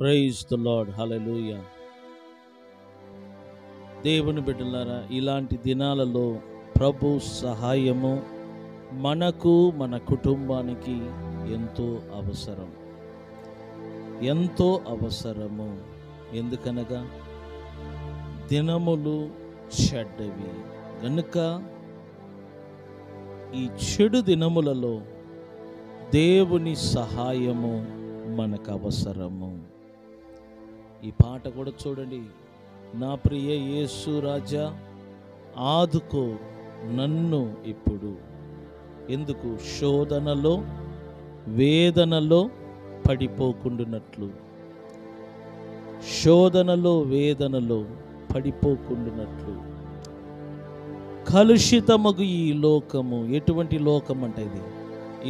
Praise the lord hallelujah దేవుని బిడ్డలారా ఇలాంటి దినాలలో ప్రభు సహాయము మనకు మన కుటుంబానికి ఎంతో అవసరం. ఎంతో అవసరము. ఎందుకనగా దినములు చెడ్డవి. గనుక ఈ చెడు దినములలో దేవుని సహాయము మనకు అవసరము. ఈ పాట కూడా చూడండి. నా ప్రియ యేసు రాజా ఆదుకో నన్ను ఇప్పుడు. ఎందుకు? శోధనలో వేదనలో పడిపోకుండునట్లు. శోధనలో వేదనలో పడిపోకుండునట్లు. కలుషితమగు ఈ లోకము. ఎటువంటి లోకం అంటే ఇది?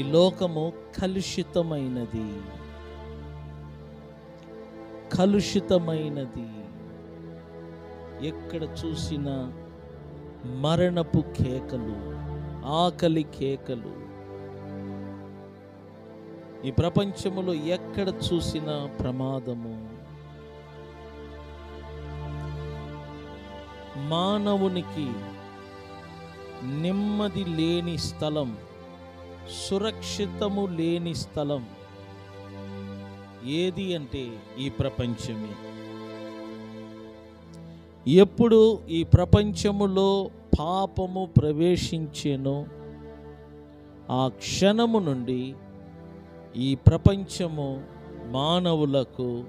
ఈ లోకము కలుషితమైనది. కలుషితమైనది. ఎక్కడ చూసిన మరణపు కేకలు ఆకలి కేకలు. ఈ ప్రపంచములో ఎక్కడ చూసిన ప్రమాదము. మానవునికి నెమ్మది లేని స్థలం సురక్షితము లేని స్థలం. ఏది అంటే ఈ ప్రపంచమే? ఎప్పుడు ఈ ప్రపంచములో పాపము ప్రవేశించేనో ఆ క్షణము నుండి ఈ ప్రపంచము మానవులకు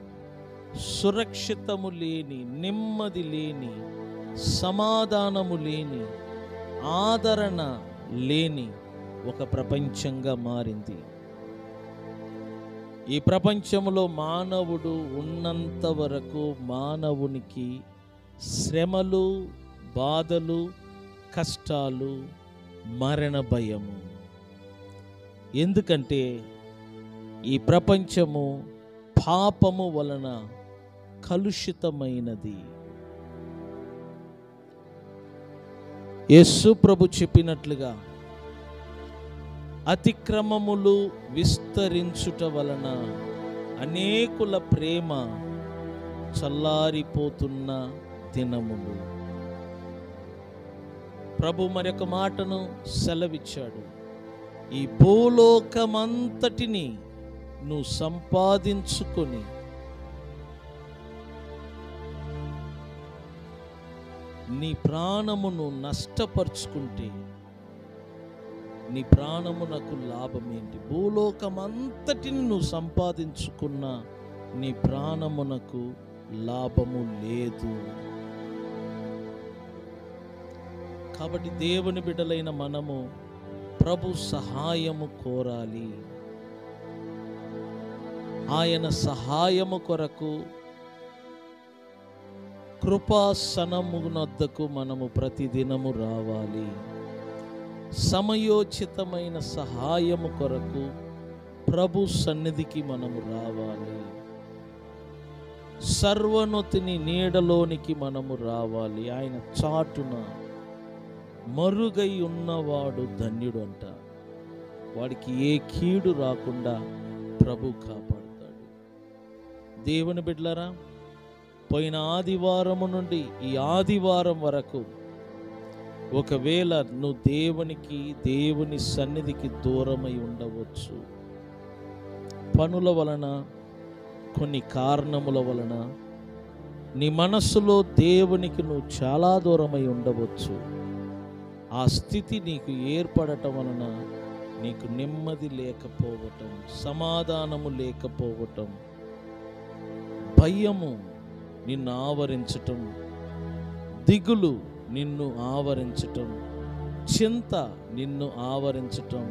సురక్షితము లేని నెమ్మది లేని సమాధానము లేని ఆదరణ లేని ఒక ప్రపంచంగా మారింది. ఈ ప్రపంచంలో మానవుడు ఉన్నంత వరకు మానవునికి శ్రమలు బాధలు కష్టాలు మరణ భయము. ఎందుకంటే ఈ ప్రపంచము పాపము వలన కలుషితమైనది. యేసు ప్రభు చెప్పినట్లుగా అతిక్రమములు విస్తరించుట వలన అనేకుల ప్రేమ చల్లారిపోతున్న దినములు. ప్రభు మరొక మాటను సెలవిచ్చాడు. ఈ భూలోకమంతటిని నువ్వు సంపాదించుకొని నీ ప్రాణమును నష్టపరుచుకుంటే నీ ప్రాణమునకు లాభం ఏంటి? భూలోకమంతటిని నువ్వు సంపాదించుకున్న నీ ప్రాణమునకు లాభము లేదు. కాబట్టి దేవుని బిడ్డలైన మనము ప్రభు సహాయము కోరాలి. ఆయన సహాయము కొరకు కృపాసనమునద్దకు మనము ప్రతిదినము రావాలి. సమయోచితమైన సహాయము కొరకు ప్రభు సన్నిధికి మనము రావాలి. సర్వనొతిని నీడలోనికి మనము రావాలి. ఆయన చాటున మరుగై ఉన్నవాడు ధన్యుడు అంట వాడికి ఏ కీడు రాకుండా ప్రభు కాపాడుతాడు. దేవుని బిడ్డలారా పోయిన ఆదివారము నుండి ఈ ఆదివారం వరకు ఒకవేళ నువ్వు దేవునికి దేవుని సన్నిధికి దూరమై ఉండవచ్చు. పనుల వలన కొన్ని కారణముల వలన నీ మనస్సులో దేవునికి నువ్వు చాలా దూరమై ఉండవచ్చు. ఆ స్థితి నీకు ఏర్పడటం వలన నీకు నెమ్మది లేకపోవటం సమాధానము లేకపోవటం భయము నిన్ను ఆవరించటం దిగులు నిన్ను ఆవరించటం చింత నిన్ను ఆవరించటం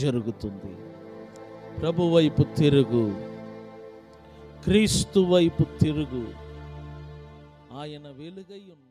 జరుగుతుంది. ప్రభు వైపు తిరుగు క్రీస్తు వైపు తిరుగు. ఆయన వెలుగై ఉన్న